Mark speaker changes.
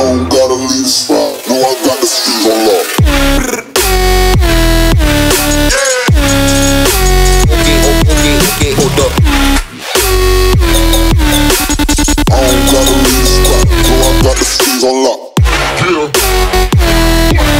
Speaker 1: home, gotta leave. No, I got the on lock. Yeah.
Speaker 2: Up.
Speaker 1: I don't gotta leave the spot. No, I got the street on lock. Yeah.